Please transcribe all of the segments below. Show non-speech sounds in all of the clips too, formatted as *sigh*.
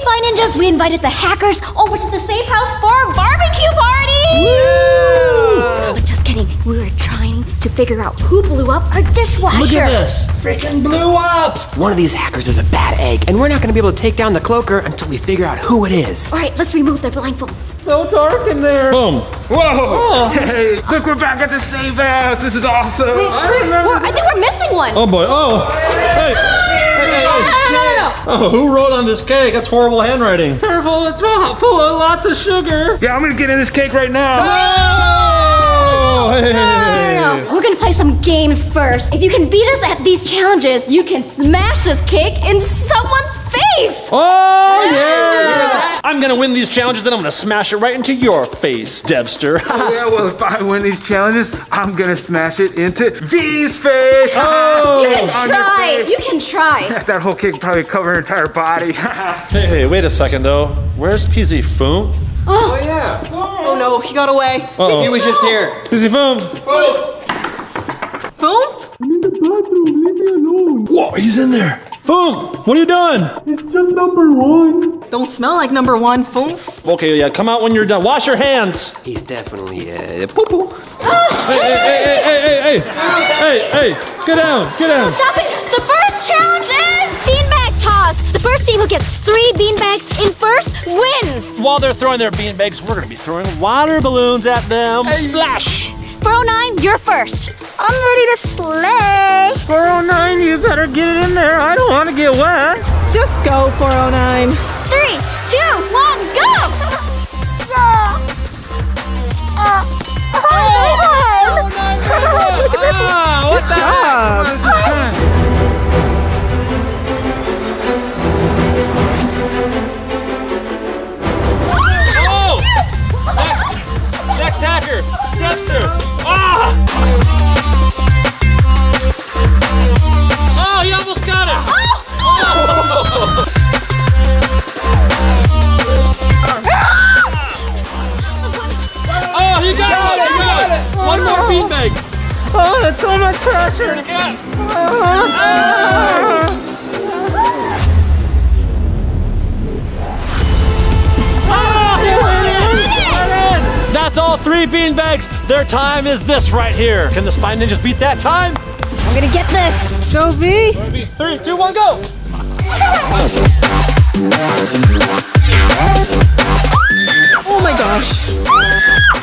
Spy Ninjas, we invited the hackers over to the safe house for a barbecue party! But just kidding, we were trying to figure out who blew up our dishwasher. Look at this. Freaking blew up. One of these hackers is a bad egg, and we're not gonna be able to take down the cloaker until we figure out who it is. All right, let's remove their blindfolds. So dark in there. Boom. Whoa! Oh. Hey, look, we're back at the safe house. This is awesome. Wait, we're, we're, I think we're missing one. Oh boy. Oh. Hey. Hey, no, hey, no, hey. no, no, no. Oh, who wrote on this cake? That's horrible handwriting. Careful, it's full of lots of sugar. Yeah, I'm gonna get in this cake right now. Oh, hey. No, no, no. We're gonna play some games first. If you can beat us at these challenges, you can smash this cake in someone's face. Oh yeah. I'm gonna win these challenges and I'm gonna smash it right into your face, Devster. Oh, yeah, well, if I win these challenges, I'm gonna smash it into V's face. Oh. You can try. You can try. *laughs* That whole cake probably cover her entire body. *laughs* Hey, hey, wait a second though. Where's PZ Foom? Oh. oh yeah. Oh no, he got away. Uh-oh. He was just here. Busy boom. Boom. Whoa, he's in there. Boom. What are you doing? It's just number one. Don't smell like number one, Foomf. Okay, yeah, come out when you're done. Wash your hands. He's definitely uh, poo poo. Hey, hey, hey, hey, hey, hey, hey, hey, get down, get down. Stop it! The first challenge is beanbag toss. The first team who gets three beanbags in first wins. While they're throwing their beanbags, we're gonna be throwing water balloons at them. Splash! 409, you're first. I'm ready to slay. 409, you better get it in there. I don't want to get wet. Just go, 409. Three, two, one, go! Ah, what the Oh! Much pressure. That's all three beanbags. Their time is this right here. Can the Spy Ninjas beat that time? I'm gonna get this. Go, V. Three, two, one, go. Oh my gosh.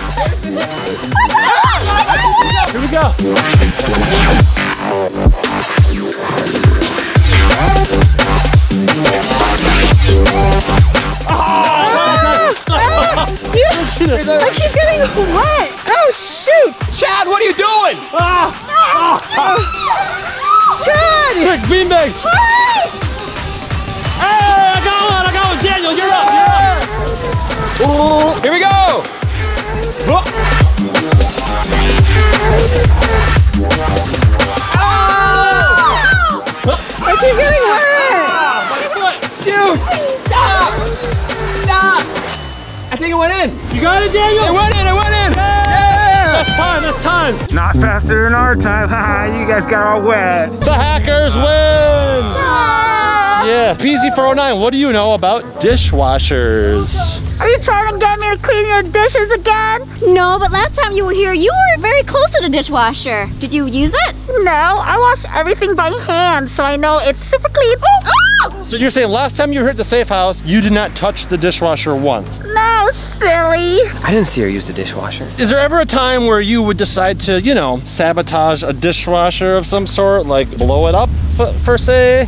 In. You got it, Daniel? It went in. It went in. Yeah. That's time. That's time. Not faster than our time. Haha, *laughs* you guys got all wet. The hackers win. Ah. Yeah, PZ409, what do you know about dishwashers? Are you trying to get me to clean your dishes again? No, but last time you were here, you were very close to the dishwasher. Did you use it? No, I wash everything by hand, so I know it's super clean. Oh, So you're saying last time you were at the safe house, you did not touch the dishwasher once. no, silly. I didn't see her use the dishwasher. Is there ever a time where you would decide to, you know, sabotage a dishwasher of some sort, like blow it up, per per se?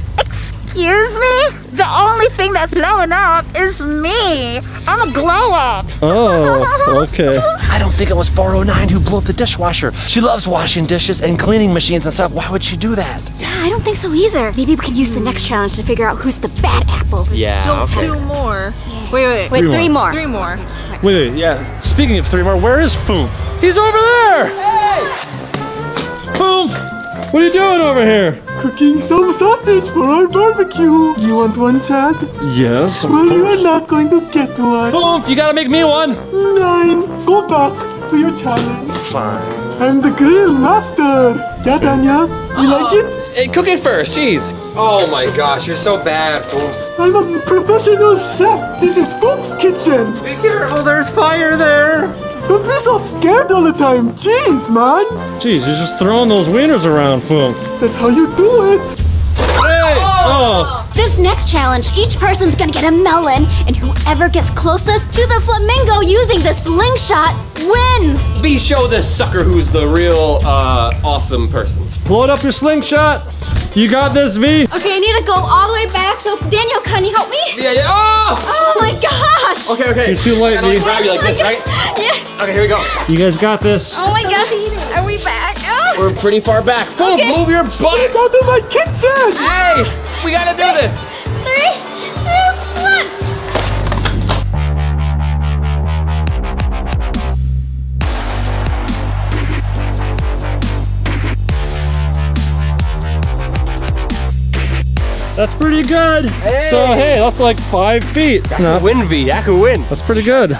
Excuse me? The only thing that's blowing up is me. I'm a glow up. Oh, *laughs* okay. I don't think it was 409 who blew up the dishwasher. She loves washing dishes and cleaning machines and stuff. Why would she do that? Yeah, I don't think so either. Maybe we can use the next challenge to figure out who's the bad apple. Yeah. Still two more. Wait, wait. Wait, three, more. Three more. Wait, wait, yeah. Speaking of three more, where is Foom? He's over there! Boom. What are you doing over here? Cooking some sausage for our barbecue. You want one, Chad? Yes. of Well, you are not going to get one. Foom, you gotta make me one! Nine. Go back to your challenge. Fine. I'm the grill master. Yeah, Danya? You like uh-huh. it? Hey, cook it first, jeez. Oh my gosh, you're so bad, Foom. I'm a professional chef. This is Foof's kitchen. Be careful, there's fire there. Don't be so scared all the time. Jeez, man. Jeez, you're just throwing those wieners around, Foom. That's how you do it. Hey! Oh! This next challenge, each person's gonna get a melon, and whoever gets closest to the flamingo using the slingshot wins. V, show this sucker who's the real, uh, awesome person. Load up your slingshot. You got this, V. Okay, I need to go all the way back. So Daniel, can you help me? Yeah, yeah. Oh! Oh my gosh! Okay, okay. You're too late, Kinda like V. grab you like this, right? *laughs* Yeah. Okay, here we go. You guys got this. Oh my gosh! Are we back? Oh. We're pretty far back. Foom, Okay. move your butt. Go to my kitchen. Hey, we gotta do this. Three, two, one. That's pretty good. So hey, that's like five feet. No, Win, V. I could win. that's pretty good.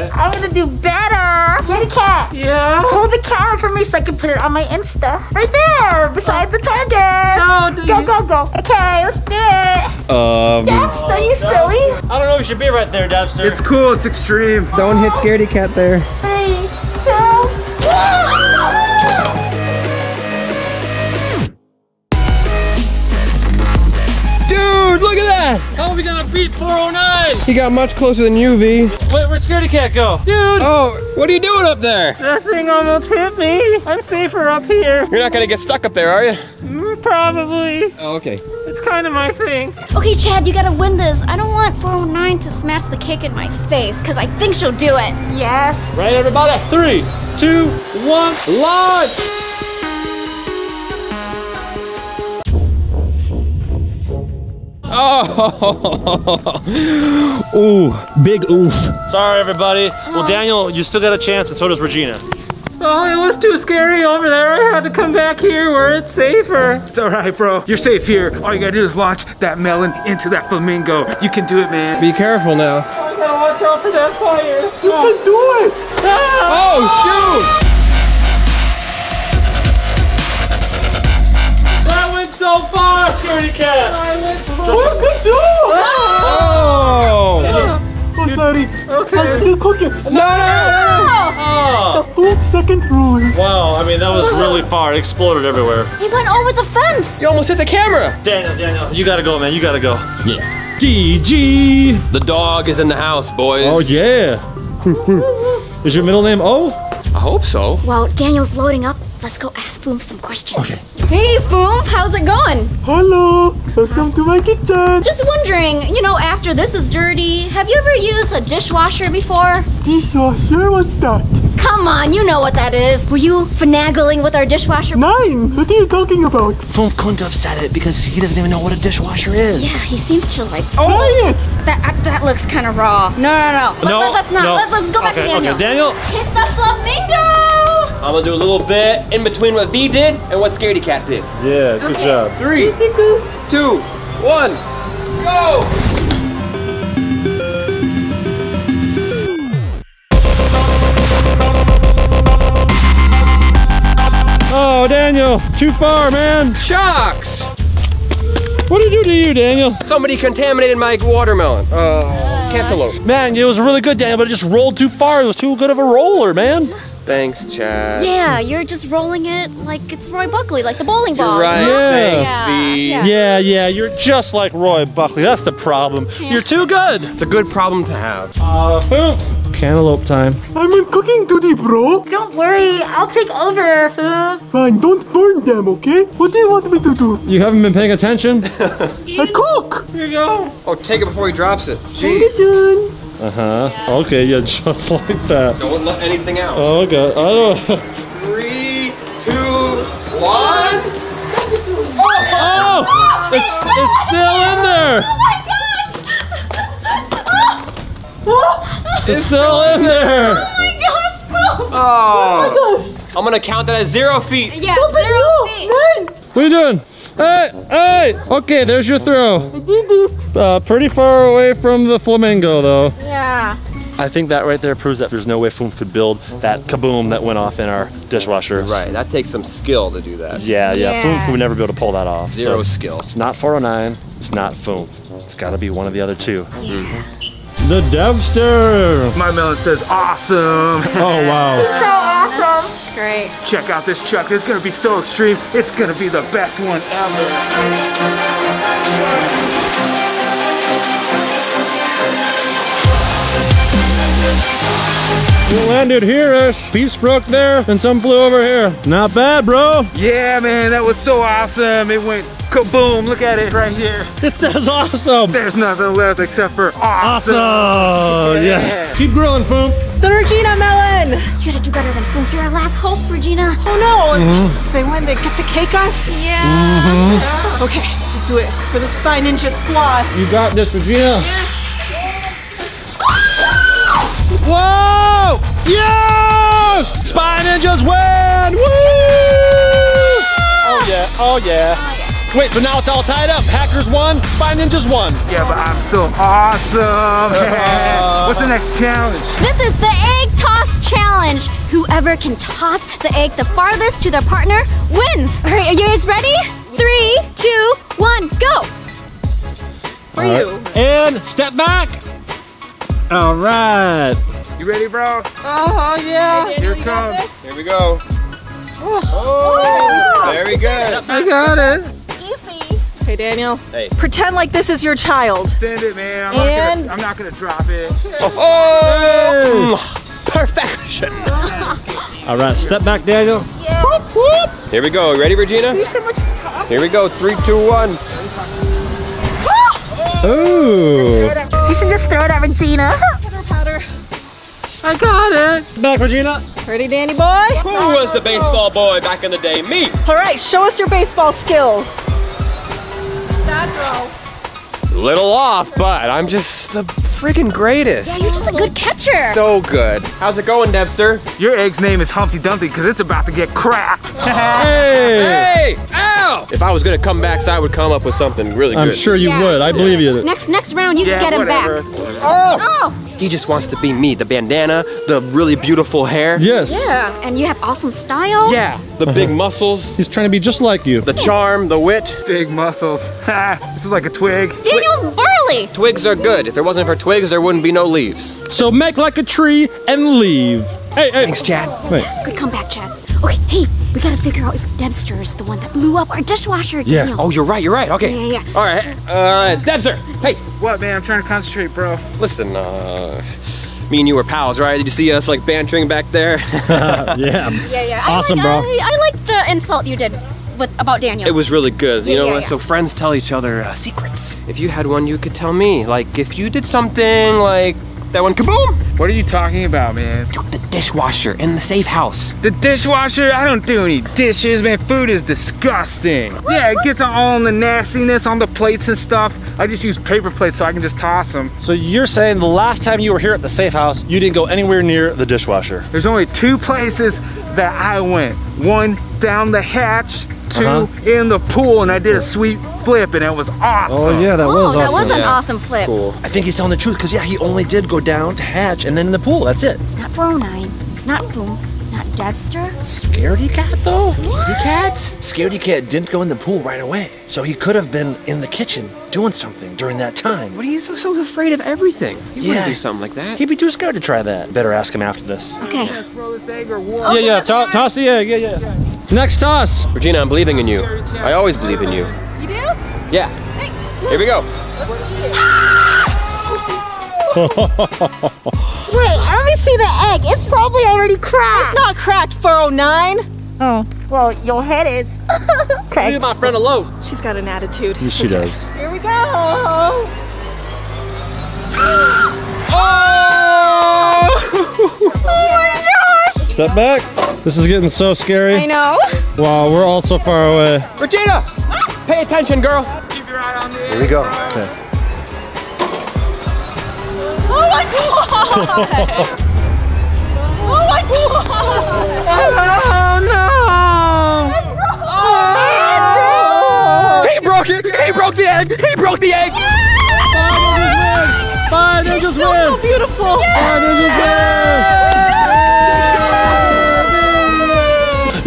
Well, I want to go next. Okay. I'm gonna do better. Kitty cat. Yeah? Hold the camera for me so I can put it on my Insta. Right there, beside the target. No, do Go, you- go, go. Okay, let's do it. Um, Yes, are you silly? I don't know. if You should be right there, Devster. It's cool, it's extreme. Don't hit Scaredy Cat there. That! How are we gonna beat 409? He got much closer than you, V. Wait, where'd Scaredy Cat go? Dude! Oh, what are you doing up there? That thing almost hit me. I'm safer up here. You're not gonna get stuck up there, are you? Mm, Probably. Oh, okay. It's kind of my thing. Okay, Chad, you gotta win this. I don't want 409 to smash the cake in my face, because I think she'll do it. Yes. Right, everybody? three, two, one, launch! Oh, *laughs* ooh, big oof. Sorry, everybody. Well, Daniel, you still got a chance, and so does Regina. Oh, it was too scary over there. I had to come back here where it's safer. It's alright, bro. You're safe here. All you gotta do is launch that melon into that flamingo. You can do it, man. Be careful now. Oh I gotta watch out for that fire. You can do it. Ah! Oh, shoot! That went so far, Scaredy Cat! Sorry. Okay. I'm still cooking. No, no, no! Oh! Food second rule. Wow, I mean, that was really far. It exploded everywhere. He went over the fence. You almost hit the camera. Daniel, Daniel, you gotta go, man. You gotta go. Yeah. GG. The dog is in the house, boys. Oh, yeah. *laughs* Is your middle name O? I hope so. While Daniel's loading up, let's go ask Foom some questions. Okay. Hey, Foom, how's it going? Hello. Welcome to my kitchen. Just wondering, you know, after this is dirty, have you ever used a dishwasher before? Dishwasher, what's that? Come on, you know what that is. Were you finagling with our dishwasher? Nine. What are you talking about? Foom couldn't have said it because he doesn't even know what a dishwasher is. Yeah, he seems to like. Try it. That uh, that looks kind of raw. No, no, no. Let, No, let, us not. no. Let, us go back Okay, to Daniel. okay, Daniel. Hit the flamingo. I'm gonna do a little bit in between what V did and what Scaredy Cat did. Yeah, good Okay. job. Three, two, one, go! Oh, Daniel, too far, man. Shucks! What did you do to you, Daniel? Somebody contaminated my watermelon. Uh, cantaloupe. Man, it was really good, Daniel, but it just rolled too far. It was too good of a roller, man. Thanks, Chad. Yeah, you're just rolling it like it's Roy Buckley, like the bowling ball. You're right. Yeah. Thanks, Yeah, V. yeah. Yeah, yeah, you're just like Roy Buckley. That's the problem. You're too good. It's a good problem to have. Uh, Foom. Cantaloupe time. I'm in cooking duty, bro. Don't worry, I'll take over, Food. Fine, don't burn them, okay? What do you want me to do? You haven't been paying attention? *laughs* I cook. Here you go. Oh, take it before he drops it. Jeez. Kitchen. Uh huh. Okay, yeah, *laughs* just like that. Don't let anything out. Oh, God. I don't. *laughs* Three, two, one. Oh! It's, it's still in there! Oh, my gosh! It's still in there! Oh my gosh, Foom. Oh. I'm gonna count that as zero feet. Yeah, zero feet. What are you doing? Hey, hey! Okay, there's your throw. Uh, pretty far away from the flamingo, though. Yeah. I think that right there proves that there's no way Fooms could build that kaboom that went off in our dishwasher. Right, that takes some skill to do that. Yeah, yeah. Yeah. Fooms would never be able to pull that off. Zero skill. It's not 409. It's not Foom. It's got to be one of the other two. The Devster. My melon says awesome. *laughs* Oh wow. So awesome. Great. Check out this truck. It's gonna be so extreme. It's gonna be the best one ever. Landed here. Eh? A piece broke there, and some flew over here. Not bad, bro. Yeah, man, that was so awesome. It went kaboom. Look at it right here. *laughs* It says awesome. There's nothing left except for awesome. Awesome. Yeah. Yeah. Keep grilling, Foom. The Regina melon! You gotta do better than Foom. You're our last hope, Regina. Oh no! Mm-hmm. If they win, they get to cake us? Yeah. Mm-hmm. Okay, let's do it for the Spy Ninja squad. You got this, Regina. Whoa! Yes! Spy Ninjas win! Woo! Oh yeah, oh yeah. Wait, so now it's all tied up. Hackers won, Spy Ninjas won. Yeah, but I'm still awesome. Uh-huh. *laughs* What's the next challenge? This is the egg toss challenge. Whoever can toss the egg the farthest to their partner wins. All right, are you guys ready? Three, two, one, go. For you. And step back. All right. You ready, bro? Oh, yeah. Here it comes. Here we go. Oh, very good. I got it. Okay, Daniel. Hey. Pretend like this is your child. Send it, man. I'm, not And- gonna, I'm not gonna drop it. Oh, oh. perfection. *laughs* All right, step back, Daniel. Here we go. Ready, Regina? Here we go. Three, two, one. Ah. Ooh. You should just throw it at Regina. *laughs* I got it. Back, Regina. Ready, Danny boy? Who was the baseball boy back in the day? Me. All right, show us your baseball skills. Little off, but I'm just the friggin' greatest. Yeah, you're just a good catcher. So good. How's it going, Devster? Your egg's name is Humpty Dumpty because it's about to get cracked. *laughs* Hey. Hey! Ow! If I was gonna come back, I would come up with something really good. I'm sure you Yeah. would. I believe you. Next next round, you Yeah, can get him back. Oh! Oh, He just wants to be me. The bandana, the really beautiful hair. Yes. yeah. And you have awesome style. Yeah, the big uh-huh. muscles, He's trying to be just like you. the charm, the wit. Big muscles. *laughs* Ha, this is like a twig. Daniel's burly. Twigs are good. If it wasn't for twigs, there wouldn't be no leaves. So make like a tree and leave. Hey, hey. Thanks, Chad. Wait. Good comeback, Chad. Okay, hey, we gotta figure out if Devster is the one that blew up our dishwasher, Yeah. Daniel. Oh, you're right, you're right. Okay. Yeah, yeah, yeah. All right. Uh, Devster, hey, What, man? I'm trying to concentrate, bro. listen, uh, me and you were pals, right? Did you see us like bantering back there? *laughs* *laughs* Yeah. Yeah, yeah. Awesome, I bro. I, I like the insult you did with about Daniel. It was really good. You know yeah, yeah. So friends tell each other uh, secrets. If you had one, you could tell me. Like if you did something like that one, kaboom! What are you talking about, man? Took the dishwasher in the safe house. The dishwasher? I don't do any dishes, man. Food is disgusting. Yeah, it gets all in the nastiness on the plates and stuff. I just use paper plates so I can just toss them. So you're saying the last time you were here at the safe house, you didn't go anywhere near the dishwasher? There's only two places that I went. One down the hatch, 2 Uh-huh. in the pool, and I did a sweet flip, and it was awesome. Oh yeah, that oh, was that was an Yeah. awesome flip. Cool. I think he's telling the truth because yeah, he only did go down to hatch and then in the pool. That's it. It's not 409. It's not Foom. It's not Devster. Scaredy cat though? Scaredy cats? Scaredy cat didn't go in the pool right away, so he could have been in the kitchen doing something during that time. What are you so, so afraid of everything? You Yeah. wouldn't do something like that. He'd be too scared to try that. Better ask him after this. Okay. Throw this egg or what? Yeah, yeah. To- toss the egg. Yeah, yeah. Next toss. Regina, I'm believing in you. I always believe in you. You do? Yeah. Here we go. *laughs* Wait, let me see the egg. It's probably already cracked. It's not cracked, 409. Oh, well, your head is. *laughs* okay. Leave my friend alone. She's got an attitude. Yes, she does. Here we go. *gasps* Oh! Oh Step back. This is getting so scary. I know. Wow, we're all so far away. Regina, pay attention, girl. Keep your eye on this. Here we go. Oh my god! oh my god! Oh no! He broke it. He broke the egg. He broke the egg. Fine, It's still so beautiful.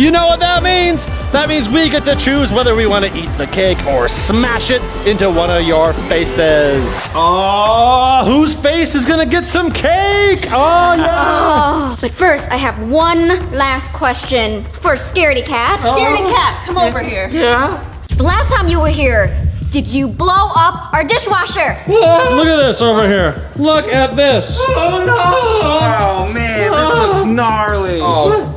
You know what that means? That means we get to choose whether we want to eat the cake or smash it into one of your faces. Oh, whose face is gonna get some cake? Oh yeah. Oh, but first, I have one last question for Scaredy Cat. Oh. Scaredy cat, come over here. Yeah? The last time you were here, did you blow up our dishwasher? Look at this over here. Look at this. Oh no! Oh man, this looks oh. gnarly.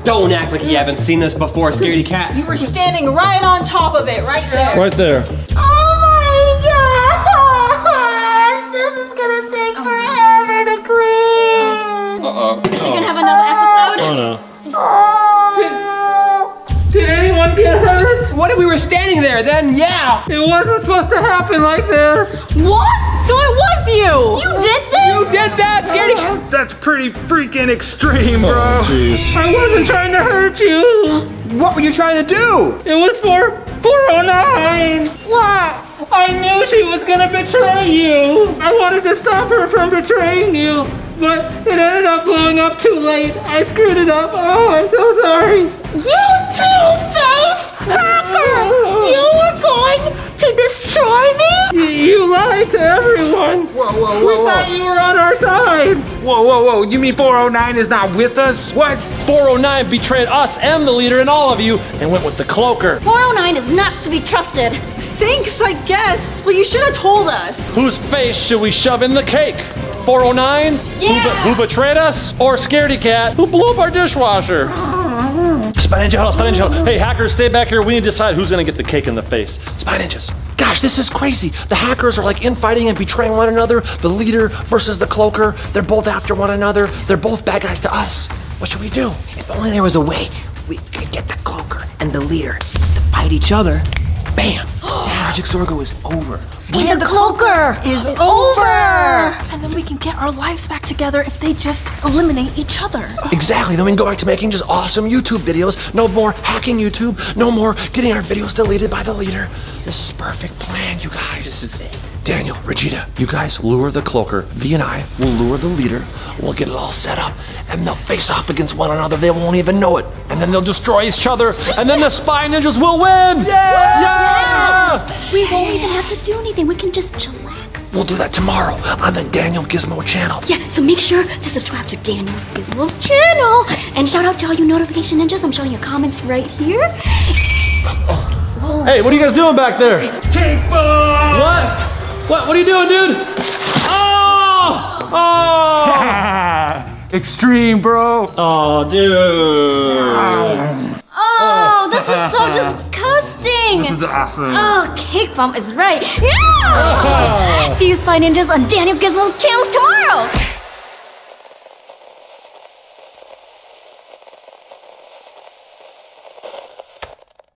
Don't act like you haven't seen this before, Scaredy Cat. You were standing right on top of it, right there. Right there. Oh my gosh! This is gonna take forever to clean. Uh-oh. Is she gonna have another episode? Oh no. Did anyone get hurt? What if we were standing there? Then yeah. It wasn't supposed to happen like this. What? So it was you. You did this? You did that, Scaredy Cat. That's pretty freaking extreme, bro. Oh. I wasn't trying to hurt you. What were you trying to do? It was for 409. What? I knew she was gonna betray you. I wanted to stop her from betraying you, but it ended up blowing up too late. I screwed it up. Oh, I'm so sorry. You two-faced hacker! Oh. You were going to destroy me? You lied to everyone. Whoa, whoa, We whoa, thought you were on our side. Whoa, whoa, whoa. You mean 409 is not with us? What? 409 betrayed us and the leader and all of you and went with the cloaker. 409 is not to be trusted. Thanks, I guess. But you should have told us. Whose face should we shove in the cake? 409's? Who, be- Yeah. who betrayed us? Or Scaredy Cat, who blew up our dishwasher? Spy Ninja Huddle, Spy Ninja Huddle. Hey, hackers, stay back here. We need to decide who's gonna get the cake in the face. Spy Ninjas. Gosh, this is crazy. The hackers are like infighting and betraying one another. The leader versus the cloaker. They're both after one another. They're both bad guys to us. What should we do? If only there was a way we could get the cloaker and the leader to fight each other. Bam! Project Zorgo is over. And the cloaker Is over. And then we can get our lives back together if they just eliminate each other. Exactly. Then we can go back to making just awesome YouTube videos. No more hacking YouTube. No more getting our videos deleted by the leader. This is perfect plan, you guys. This is it. Daniel, Regina, you guys lure the cloaker. V and I will lure the leader. We'll get it all set up, and they'll face off against one another. They won't even know it, and then they'll destroy each other, and then the spy ninjas will win. Yeah! We won't even have to do anything. We can just chillax. We'll do that tomorrow on the Daniel Gizmo channel. Yeah, so make sure to subscribe to Daniel's Gizmo's channel. And shout out to all you notification ninjas. I'm showing your comments right here. Hey, what are you guys doing back there? Cake bomb! What? What? What are you doing, dude? Oh! Oh! *laughs* Extreme, bro. Oh, dude. Oh, this is so *laughs* disgusting. This is awesome. Oh, Cake Bomb is right. Yeah! *laughs* See you Spy Ninjas on Daniel Gizmo's channels tomorrow.